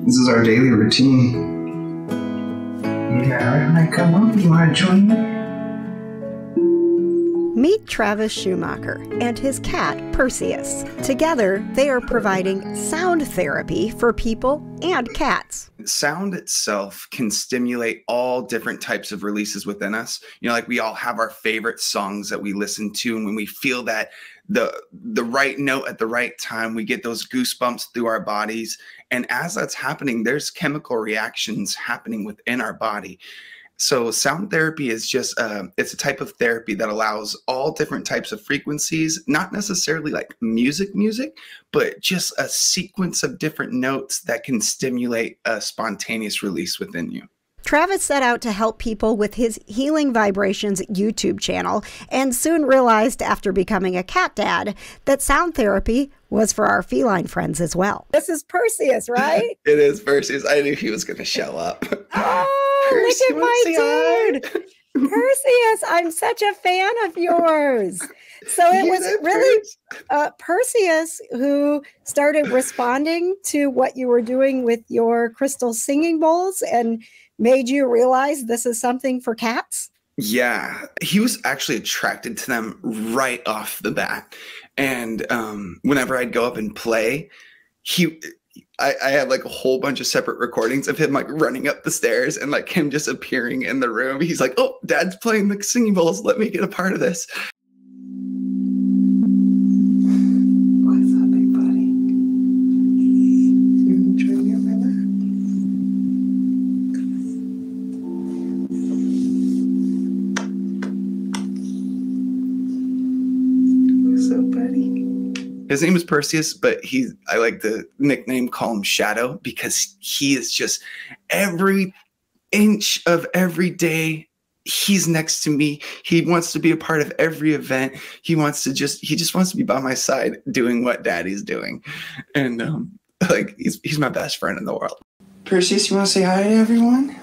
This is our daily routine. Yeah, when I come up, you want to join me? Meet Travis Schumacher and his cat, Perseus. Together, they are providing sound therapy for people and cats. Sound itself can stimulate all different types of releases within us. You know, like we all have our favorite songs that we listen to, and when we feel that the the right note at the right time, we get those goosebumps through our bodies. And as that's happening, there's chemical reactions happening within our body. So sound therapy is just uh, it's a type of therapy that allows all different types of frequencies, not necessarily like music, music, but just a sequence of different notes that can stimulate a spontaneous release within you. Travis set out to help people with his Healing Vibrations YouTube channel and soon realized after becoming a cat dad that sound therapy was for our feline friends as well. This is Perseus, right? it is Perseus. I knew he was going to show up. Oh, Perseus, look at my dude. Perseus, I'm such a fan of yours. So it was really uh, Perseus who started responding to what you were doing with your crystal singing bowls and made you realize this is something for cats? Yeah, he was actually attracted to them right off the bat. And um, whenever I'd go up and play, he, I, I have like a whole bunch of separate recordings of him like running up the stairs and like him just appearing in the room. He's like, "Oh, Dad's playing the singing bowls. Let me get a part of this." His name is Perseus, but he's I like the nickname call him Shadow because he is just every inch of every day he's next to me. He wants to be a part of every event. He wants to just he just wants to be by my side doing what daddy's doing. And um like he's he's my best friend in the world. Perseus, you want to say hi to everyone?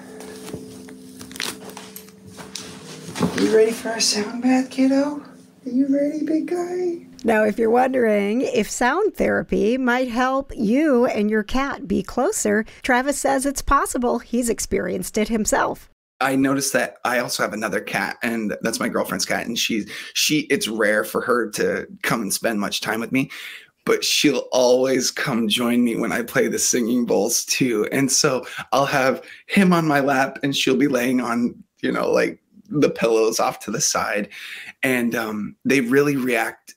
You ready for our sound bath, kiddo? Are you ready, big guy? Now, if you're wondering if sound therapy might help you and your cat be closer, Travis says it's possible. He's experienced it himself. I noticed that I also have another cat, and that's my girlfriend's cat. And she's she. It's rare for her to come and spend much time with me, but she'll always come join me when I play the singing bowls too. And so I'll have him on my lap, and she'll be laying on you know like the pillows off to the side, and um, they really react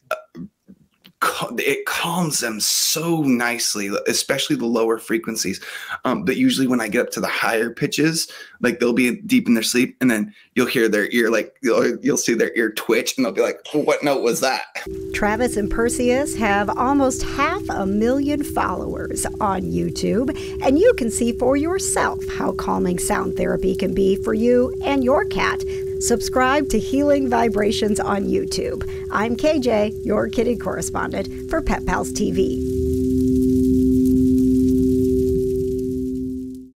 it calms them so nicely, especially the lower frequencies. Um, but usually when I get up to the higher pitches, like they'll be deep in their sleep, and then you'll hear their ear, like you'll, you'll see their ear twitch, and they'll be like, "What note was that?" Travis and Perseus have almost half a million followers on YouTube, and you can see for yourself how calming sound therapy can be for you and your cat. Subscribe to Healing Vibrations on YouTube. I'm KJ, your kitty correspondent for Pet Pals TV.